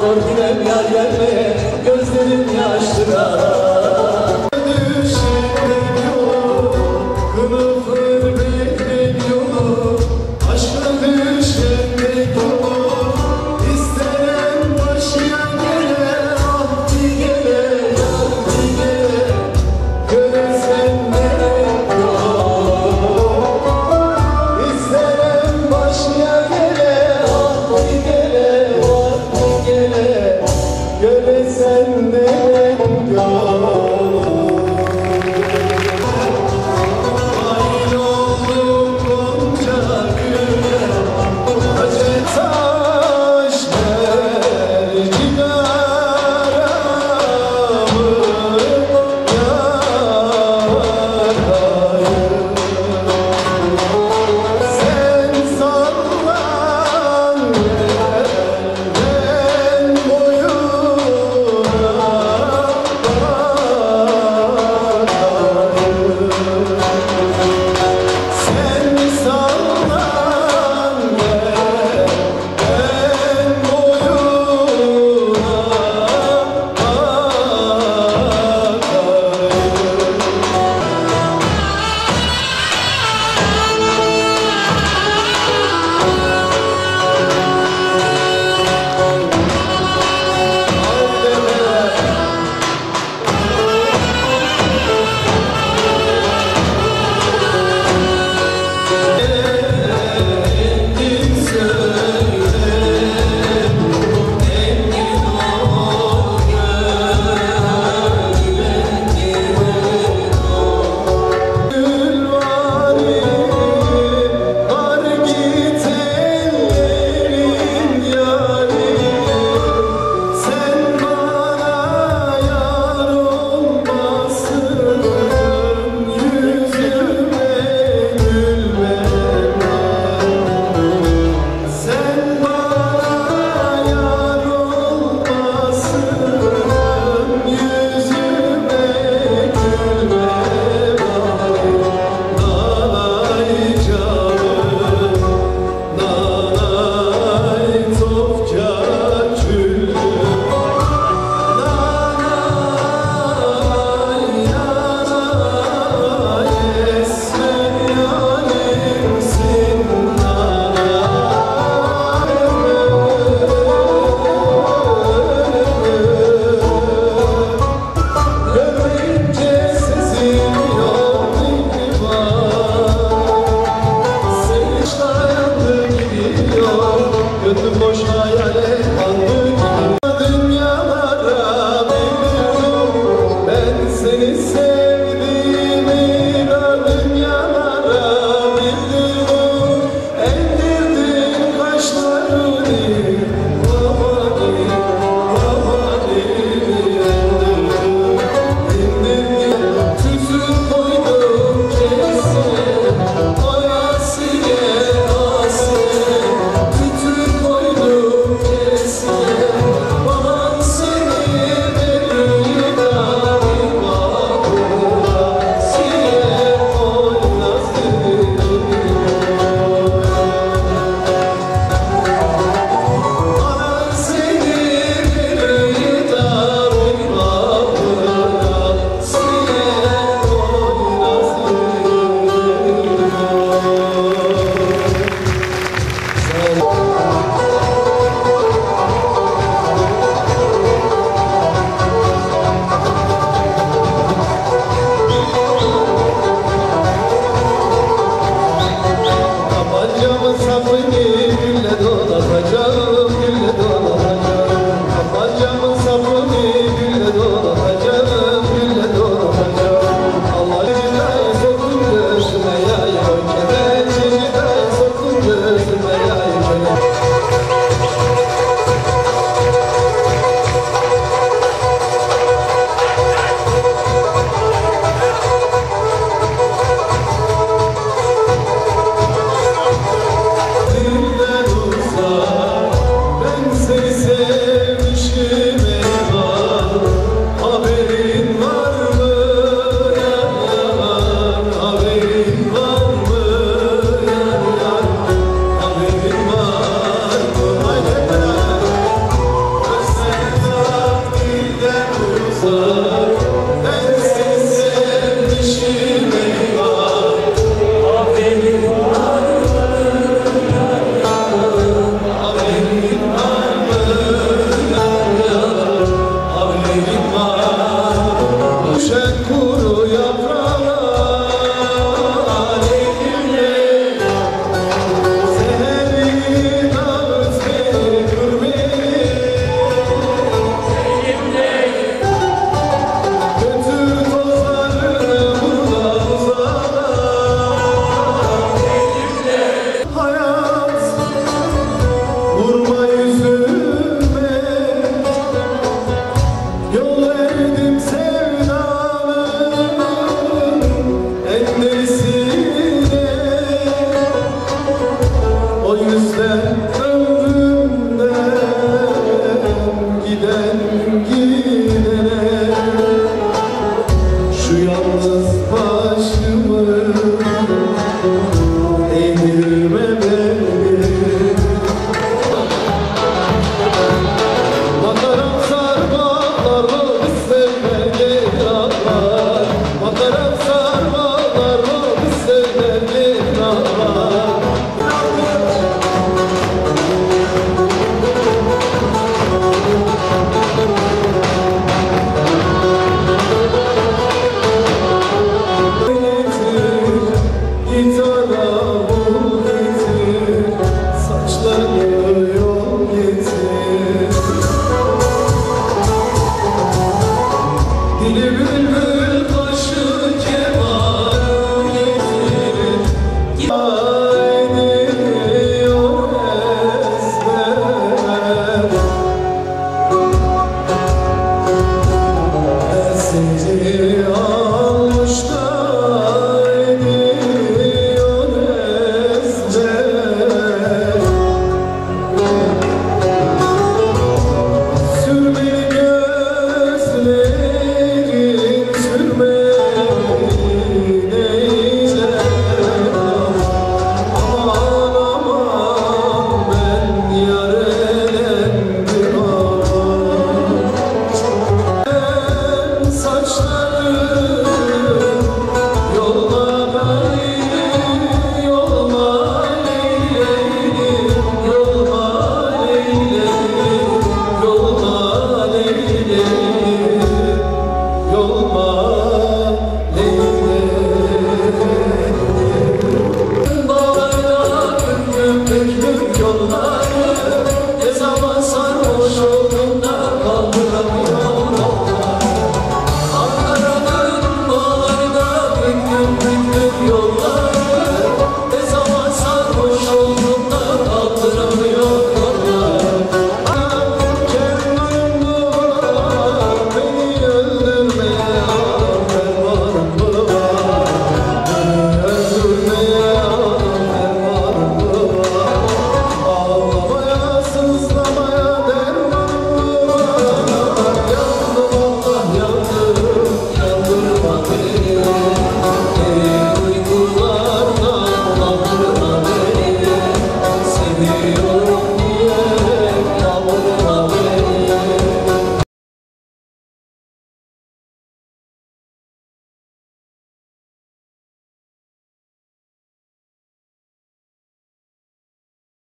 Korkuyorum yar gelmeye Gözlerim yaşlıra Şu yalnız başımı Eğdirme beni. Makaram sarmalar sevme gel Makaram sarmalar sevme